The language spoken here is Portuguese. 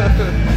Música